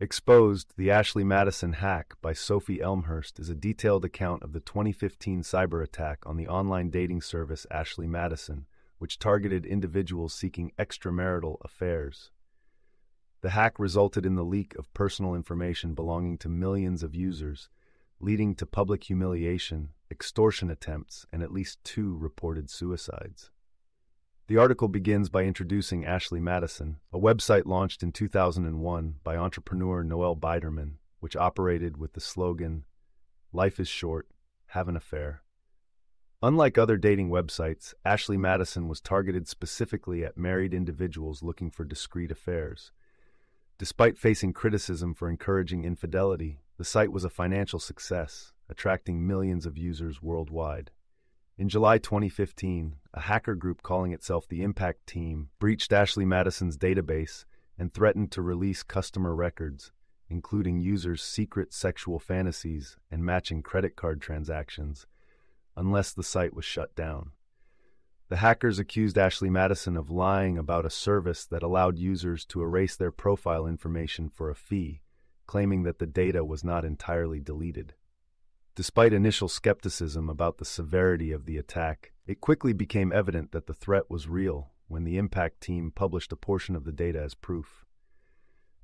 Exposed, The Ashley Madison Hack by Sophie Elmhirst is a detailed account of the 2015 cyber attack on the online dating service Ashley Madison, which targeted individuals seeking extramarital affairs. The hack resulted in the leak of personal information belonging to millions of users, leading to public humiliation, extortion attempts, and at least two reported suicides. The article begins by introducing Ashley Madison, a website launched in 2001 by entrepreneur Noel Biderman, which operated with the slogan, Life is short, have an affair. Unlike other dating websites, Ashley Madison was targeted specifically at married individuals looking for discreet affairs. Despite facing criticism for encouraging infidelity, the site was a financial success, attracting millions of users worldwide. In July 2015, a hacker group calling itself the Impact Team breached Ashley Madison's database and threatened to release customer records, including users' secret sexual fantasies and matching credit card transactions, unless the site was shut down. The hackers accused Ashley Madison of lying about a service that allowed users to erase their profile information for a fee, claiming that the data was not entirely deleted. Despite initial skepticism about the severity of the attack, it quickly became evident that the threat was real when the Impact team published a portion of the data as proof.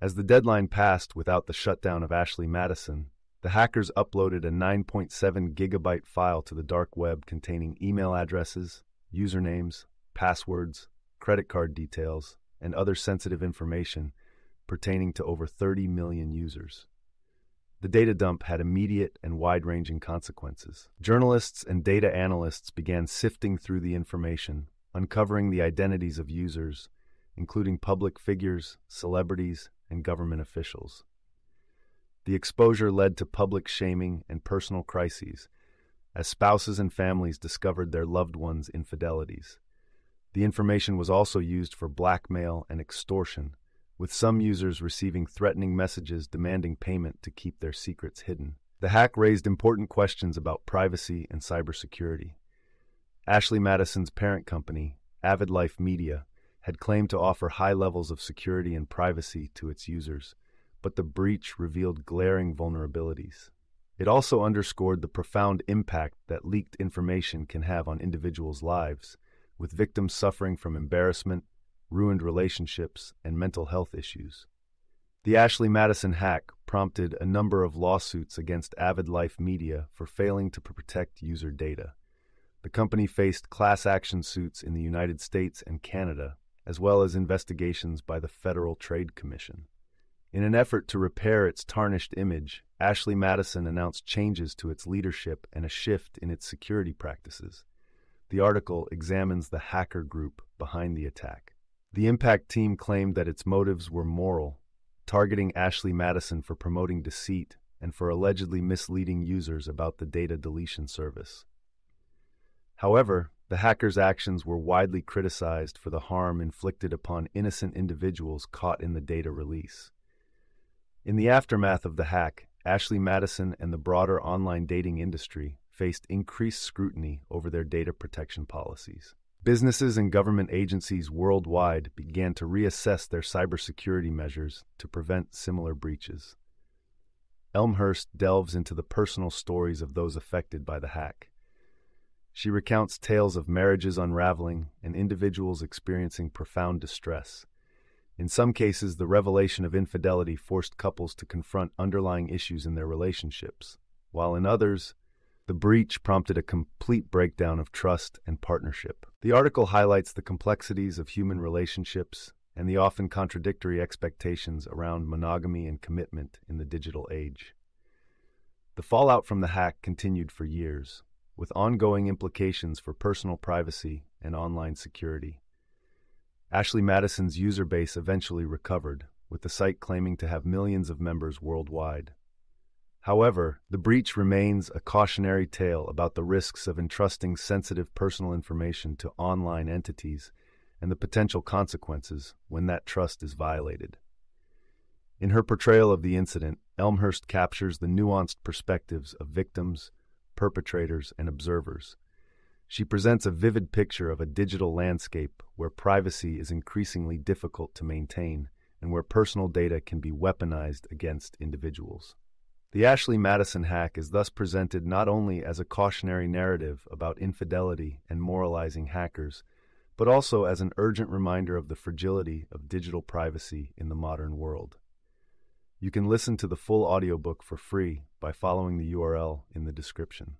As the deadline passed without the shutdown of Ashley Madison, the hackers uploaded a 9.7 gigabyte file to the dark web containing email addresses, usernames, passwords, credit card details, and other sensitive information pertaining to over 30 million users. The data dump had immediate and wide ranging consequences. Journalists and data analysts began sifting through the information, uncovering the identities of users, including public figures, celebrities, and government officials. The exposure led to public shaming and personal crises as spouses and families discovered their loved ones' infidelities. The information was also used for blackmail and extortion, with some users receiving threatening messages demanding payment to keep their secrets hidden. The hack raised important questions about privacy and cybersecurity. Ashley Madison's parent company, Avid Life Media, had claimed to offer high levels of security and privacy to its users, but the breach revealed glaring vulnerabilities. It also underscored the profound impact that leaked information can have on individuals' lives, with victims suffering from embarrassment, ruined relationships, and mental health issues. The Ashley Madison hack prompted a number of lawsuits against Avid Life Media for failing to protect user data. The company faced class action suits in the United States and Canada, as well as investigations by the Federal Trade Commission. In an effort to repair its tarnished image, Ashley Madison announced changes to its leadership and a shift in its security practices. The article examines the hacker group behind the attack. The Impact team claimed that its motives were moral, targeting Ashley Madison for promoting deceit and for allegedly misleading users about the data deletion service. However, the hackers' actions were widely criticized for the harm inflicted upon innocent individuals caught in the data release. In the aftermath of the hack, Ashley Madison and the broader online dating industry faced increased scrutiny over their data protection policies. Businesses and government agencies worldwide began to reassess their cybersecurity measures to prevent similar breaches. Elmhirst delves into the personal stories of those affected by the hack. She recounts tales of marriages unraveling and individuals experiencing profound distress. In some cases, the revelation of infidelity forced couples to confront underlying issues in their relationships, while in others, the breach prompted a complete breakdown of trust and partnership. The article highlights the complexities of human relationships and the often contradictory expectations around monogamy and commitment in the digital age. The fallout from the hack continued for years, with ongoing implications for personal privacy and online security. Ashley Madison's user base eventually recovered, with the site claiming to have millions of members worldwide. However, the breach remains a cautionary tale about the risks of entrusting sensitive personal information to online entities and the potential consequences when that trust is violated. In her portrayal of the incident, Elmhirst captures the nuanced perspectives of victims, perpetrators, and observers. She presents a vivid picture of a digital landscape where privacy is increasingly difficult to maintain and where personal data can be weaponized against individuals. The Ashley Madison hack is thus presented not only as a cautionary narrative about infidelity and moralizing hackers, but also as an urgent reminder of the fragility of digital privacy in the modern world. You can listen to the full audiobook for free by following the URL in the description.